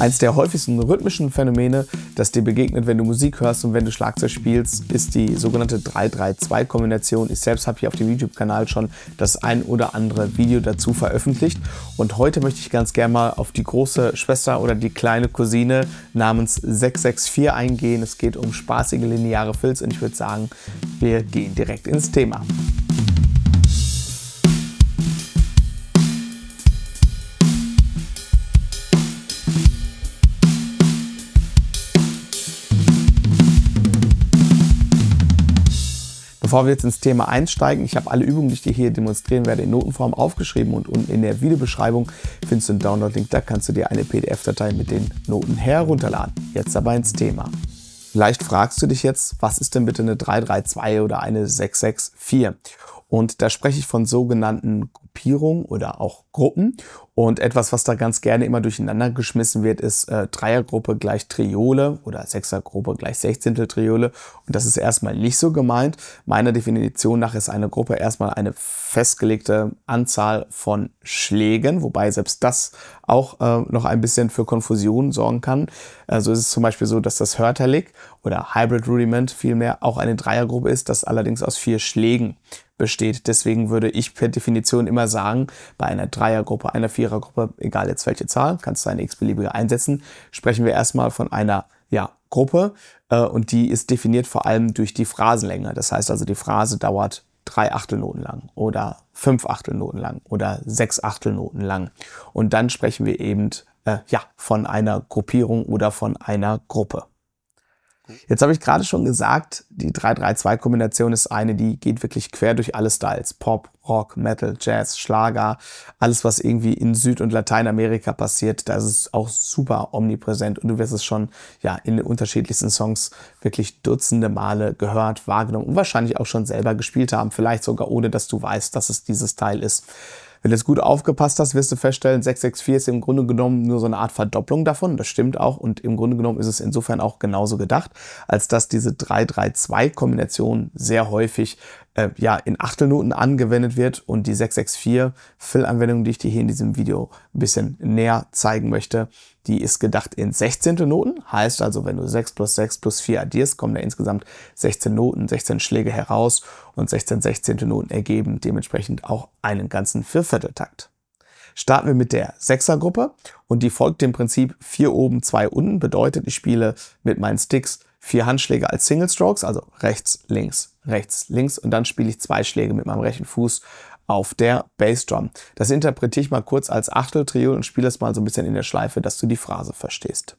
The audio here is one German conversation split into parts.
Eins der häufigsten rhythmischen Phänomene, das dir begegnet, wenn du Musik hörst und wenn du Schlagzeug spielst, ist die sogenannte 3-3-2-Kombination. Ich selbst habe hier auf dem YouTube-Kanal schon das ein oder andere Video dazu veröffentlicht. Und heute möchte ich ganz gerne mal auf die große Schwester oder die kleine Cousine namens 664 eingehen. Es geht um spaßige lineare Filz und ich würde sagen, wir gehen direkt ins Thema. Bevor wir jetzt ins Thema einsteigen, ich habe alle Übungen, die ich dir hier demonstrieren werde, in Notenform aufgeschrieben und unten in der Videobeschreibung findest du einen Download-Link, da kannst du dir eine PDF-Datei mit den Noten herunterladen. Jetzt aber ins Thema. Vielleicht fragst du dich jetzt, was ist denn bitte eine 332 oder eine 664? Und da spreche ich von sogenannten Gruppierungen oder auch Gruppen. Und etwas, was da ganz gerne immer durcheinander geschmissen wird, ist äh, Dreiergruppe gleich Triole oder Sechsergruppe gleich Sechzehntel Triole. Und das ist erstmal nicht so gemeint. Meiner Definition nach ist eine Gruppe erstmal eine festgelegte Anzahl von Schlägen, wobei selbst das auch äh, noch ein bisschen für Konfusion sorgen kann. Also ist es zum Beispiel so, dass das Hörterlick oder Hybrid Rudiment vielmehr auch eine Dreiergruppe ist, das allerdings aus vier Schlägen besteht. Deswegen würde ich per Definition immer sagen, bei einer Dreiergruppe, einer Vierergruppe, egal jetzt welche Zahl, kannst du eine x-beliebige einsetzen, sprechen wir erstmal von einer ja, Gruppe äh, und die ist definiert vor allem durch die Phrasenlänge. Das heißt also, die Phrase dauert drei Achtelnoten lang oder fünf Achtelnoten lang oder sechs Achtelnoten lang. Und dann sprechen wir eben äh, ja, von einer Gruppierung oder von einer Gruppe. Jetzt habe ich gerade schon gesagt, die 3-3-2-Kombination ist eine, die geht wirklich quer durch alle Styles. Pop, Rock, Metal, Jazz, Schlager, alles, was irgendwie in Süd- und Lateinamerika passiert, da ist es auch super omnipräsent und du wirst es schon ja in den unterschiedlichsten Songs wirklich dutzende Male gehört, wahrgenommen und wahrscheinlich auch schon selber gespielt haben, vielleicht sogar ohne, dass du weißt, dass es dieses Teil ist. Wenn du jetzt gut aufgepasst hast, wirst du feststellen, 664 ist im Grunde genommen nur so eine Art Verdopplung davon. Das stimmt auch. Und im Grunde genommen ist es insofern auch genauso gedacht, als dass diese 332-Kombination sehr häufig äh, ja, in Achtelnoten angewendet wird und die 664 Fill-Anwendung, die ich dir hier in diesem Video ein bisschen näher zeigen möchte, die ist gedacht in 16. Noten. Heißt also, wenn du 6 plus 6 plus 4 addierst, kommen da insgesamt 16 Noten, 16 Schläge heraus und 16 16. Noten ergeben dementsprechend auch einen ganzen Viervierteltakt. Starten wir mit der Sechsergruppe und die folgt dem Prinzip 4 oben, 2 unten. Bedeutet, ich spiele mit meinen Sticks vier Handschläge als Single Strokes, also rechts, links, rechts, links und dann spiele ich zwei Schläge mit meinem rechten Fuß auf der Bassdrum. Das interpretiere ich mal kurz als Achteltrio und spiele es mal so ein bisschen in der Schleife, dass du die Phrase verstehst.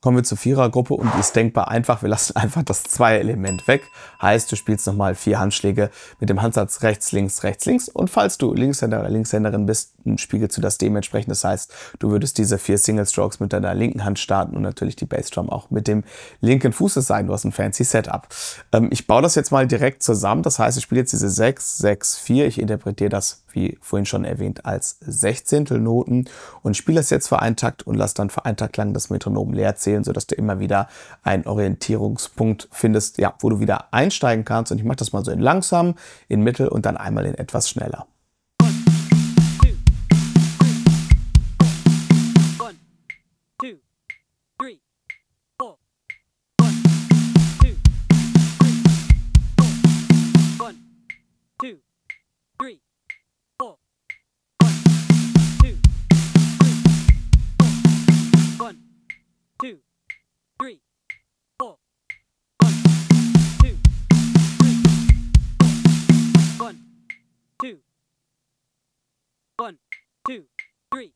Kommen wir zur Vierergruppe und die ist denkbar einfach. Wir lassen einfach das Zwei-Element weg. Heißt, du spielst nochmal vier Handschläge mit dem Handsatz rechts, links, rechts, links. Und falls du Linkshänder oder Linkshänderin bist, spiegelst du das dementsprechend. Das heißt, du würdest diese vier Single Strokes mit deiner linken Hand starten und natürlich die Bassdrum auch mit dem linken Fuß sein. Du hast ein fancy Setup. Ähm, ich baue das jetzt mal direkt zusammen. Das heißt, ich spiele jetzt diese 6, 6, 4. Ich interpretiere das wie vorhin schon erwähnt, als Sechzehntelnoten und spiele das jetzt für einen Takt und lass dann für einen Takt lang das Metronom leer zählen, sodass du immer wieder einen Orientierungspunkt findest, ja, wo du wieder einsteigen kannst. Und ich mache das mal so in langsam, in mittel und dann einmal in etwas schneller. two, three.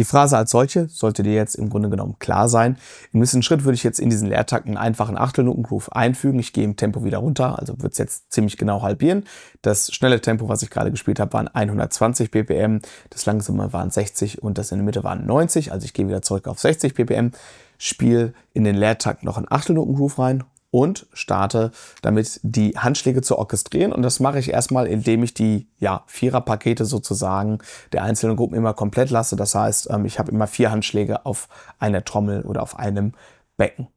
Die Phrase als solche sollte dir jetzt im Grunde genommen klar sein. Im nächsten Schritt würde ich jetzt in diesen Leertakt einen einfachen Achtelnoten-Groove einfügen. Ich gehe im Tempo wieder runter, also wird es jetzt ziemlich genau halbieren. Das schnelle Tempo, was ich gerade gespielt habe, waren 120 BPM, das langsame waren 60 und das in der Mitte waren 90. Also ich gehe wieder zurück auf 60 BPM, spiele in den Leertakt noch einen Achtelnoten-Groove rein und starte damit die Handschläge zu orchestrieren. Und das mache ich erstmal, indem ich die ja, Vierer-Pakete sozusagen der einzelnen Gruppen immer komplett lasse. Das heißt, ähm, ich habe immer vier Handschläge auf einer Trommel oder auf einem Becken.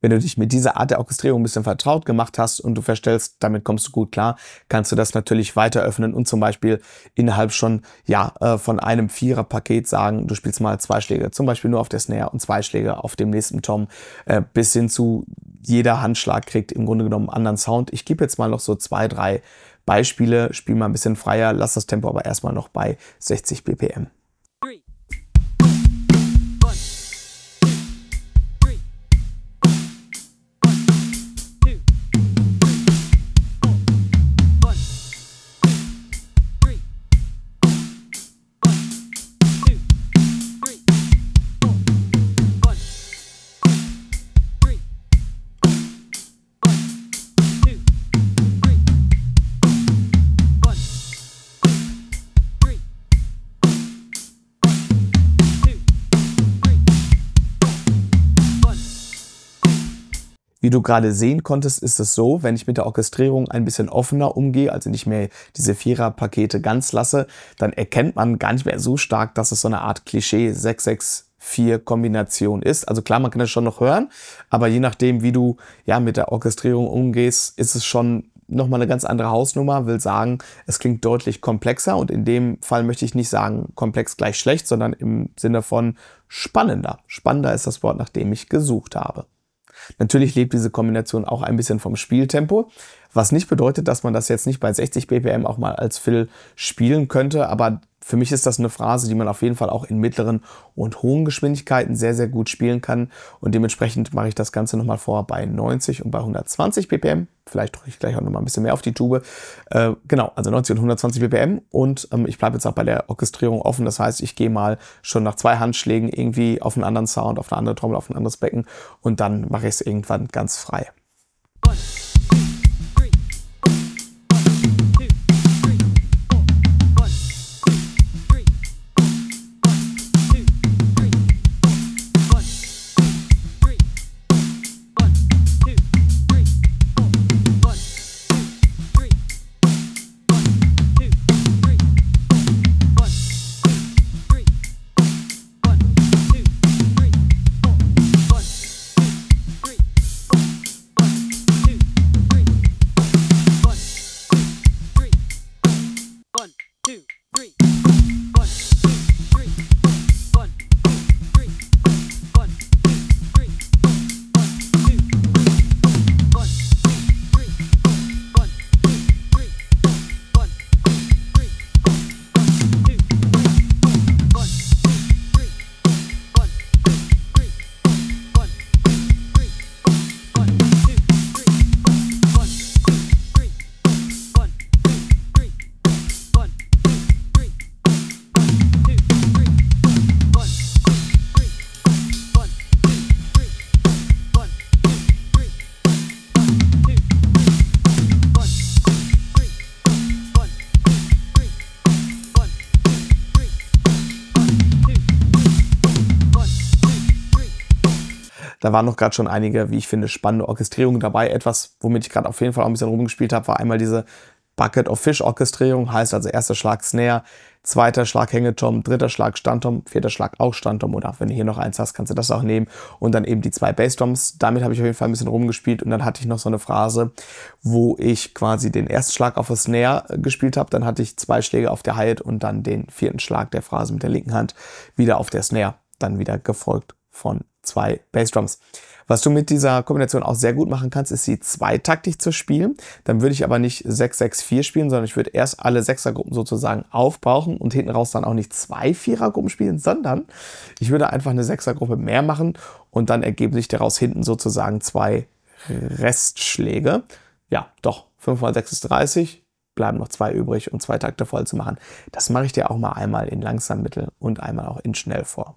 Wenn du dich mit dieser Art der Orchestrierung ein bisschen vertraut gemacht hast und du verstellst, damit kommst du gut klar, kannst du das natürlich weiter öffnen und zum Beispiel innerhalb schon ja äh, von einem Vierer-Paket sagen, du spielst mal zwei Schläge, zum Beispiel nur auf der Snare und zwei Schläge auf dem nächsten Tom, äh, bis hin zu jeder Handschlag kriegt im Grunde genommen einen anderen Sound. Ich gebe jetzt mal noch so zwei, drei Beispiele, spiel mal ein bisschen freier, lass das Tempo aber erstmal noch bei 60 BPM. Wie du gerade sehen konntest, ist es so, wenn ich mit der Orchestrierung ein bisschen offener umgehe, also nicht mehr diese Vierer-Pakete ganz lasse, dann erkennt man gar nicht mehr so stark, dass es so eine Art Klischee 664 Kombination ist. Also klar, man kann das schon noch hören, aber je nachdem, wie du ja mit der Orchestrierung umgehst, ist es schon nochmal eine ganz andere Hausnummer, will sagen, es klingt deutlich komplexer und in dem Fall möchte ich nicht sagen komplex gleich schlecht, sondern im Sinne von spannender. Spannender ist das Wort, nach dem ich gesucht habe. Natürlich lebt diese Kombination auch ein bisschen vom Spieltempo, was nicht bedeutet, dass man das jetzt nicht bei 60 BPM auch mal als Fill spielen könnte, aber für mich ist das eine Phrase, die man auf jeden Fall auch in mittleren und hohen Geschwindigkeiten sehr, sehr gut spielen kann. Und dementsprechend mache ich das Ganze nochmal vor bei 90 und bei 120 BPM. Vielleicht drücke ich gleich auch nochmal ein bisschen mehr auf die Tube. Äh, genau, also 90 und 120 BPM. Und ähm, ich bleibe jetzt auch bei der Orchestrierung offen. Das heißt, ich gehe mal schon nach zwei Handschlägen irgendwie auf einen anderen Sound, auf eine andere Trommel, auf ein anderes Becken. Und dann mache ich es irgendwann ganz frei. Da waren noch gerade schon einige, wie ich finde, spannende Orchestrierungen dabei. Etwas, womit ich gerade auf jeden Fall auch ein bisschen rumgespielt habe, war einmal diese Bucket of Fish Orchestrierung, heißt also erster Schlag Snare, zweiter Schlag Hängetom, dritter Schlag Standtom, vierter Schlag auch Standtom oder wenn du hier noch eins hast, kannst du das auch nehmen und dann eben die zwei Bassdrums. Damit habe ich auf jeden Fall ein bisschen rumgespielt und dann hatte ich noch so eine Phrase, wo ich quasi den ersten Schlag auf der Snare gespielt habe, dann hatte ich zwei Schläge auf der Hi-Hat und dann den vierten Schlag der Phrase mit der linken Hand wieder auf der Snare, dann wieder gefolgt von zwei Bassdrums. Was du mit dieser Kombination auch sehr gut machen kannst, ist sie zweitaktig zu spielen. Dann würde ich aber nicht 6-6-4 spielen, sondern ich würde erst alle Sechsergruppen sozusagen aufbrauchen und hinten raus dann auch nicht zwei Vierergruppen spielen, sondern ich würde einfach eine Sechsergruppe mehr machen und dann ergeben sich daraus hinten sozusagen zwei Restschläge. Ja, doch, 5 mal 6 ist 30, bleiben noch zwei übrig, um zwei Takte voll zu machen. Das mache ich dir auch mal einmal in langsam mittel und einmal auch in schnell vor.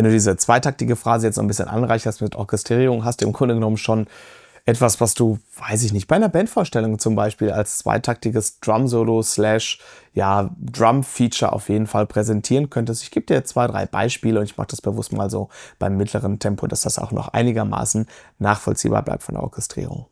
Wenn du diese zweitaktige Phrase jetzt noch ein bisschen anreicherst mit Orchestrierung, hast du im Grunde genommen schon etwas, was du, weiß ich nicht, bei einer Bandvorstellung zum Beispiel als zweitaktiges Drum-Solo slash ja, Drum-Feature auf jeden Fall präsentieren könntest. Ich gebe dir zwei, drei Beispiele und ich mache das bewusst mal so beim mittleren Tempo, dass das auch noch einigermaßen nachvollziehbar bleibt von der Orchestrierung.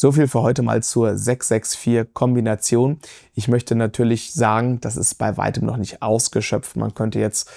So viel für heute mal zur 664-Kombination. Ich möchte natürlich sagen, das ist bei weitem noch nicht ausgeschöpft. Man könnte jetzt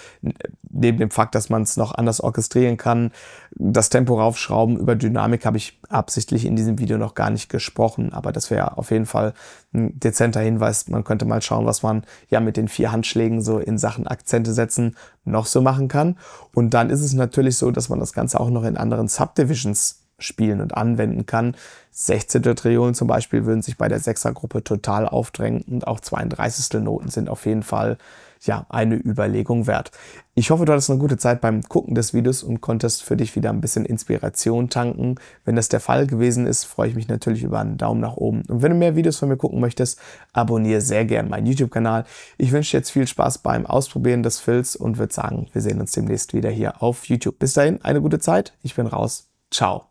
neben dem Fakt, dass man es noch anders orchestrieren kann, das Tempo raufschrauben. Über Dynamik habe ich absichtlich in diesem Video noch gar nicht gesprochen, aber das wäre auf jeden Fall ein dezenter Hinweis. Man könnte mal schauen, was man ja mit den vier Handschlägen so in Sachen Akzente setzen noch so machen kann. Und dann ist es natürlich so, dass man das Ganze auch noch in anderen Subdivisions spielen und anwenden kann. 16. Triolen zum Beispiel würden sich bei der Sechsergruppe total aufdrängen und auch 32. Noten sind auf jeden Fall ja eine Überlegung wert. Ich hoffe, du hattest eine gute Zeit beim Gucken des Videos und konntest für dich wieder ein bisschen Inspiration tanken. Wenn das der Fall gewesen ist, freue ich mich natürlich über einen Daumen nach oben. Und wenn du mehr Videos von mir gucken möchtest, abonniere sehr gern meinen YouTube-Kanal. Ich wünsche dir jetzt viel Spaß beim Ausprobieren des Fills und würde sagen, wir sehen uns demnächst wieder hier auf YouTube. Bis dahin, eine gute Zeit. Ich bin raus. Ciao.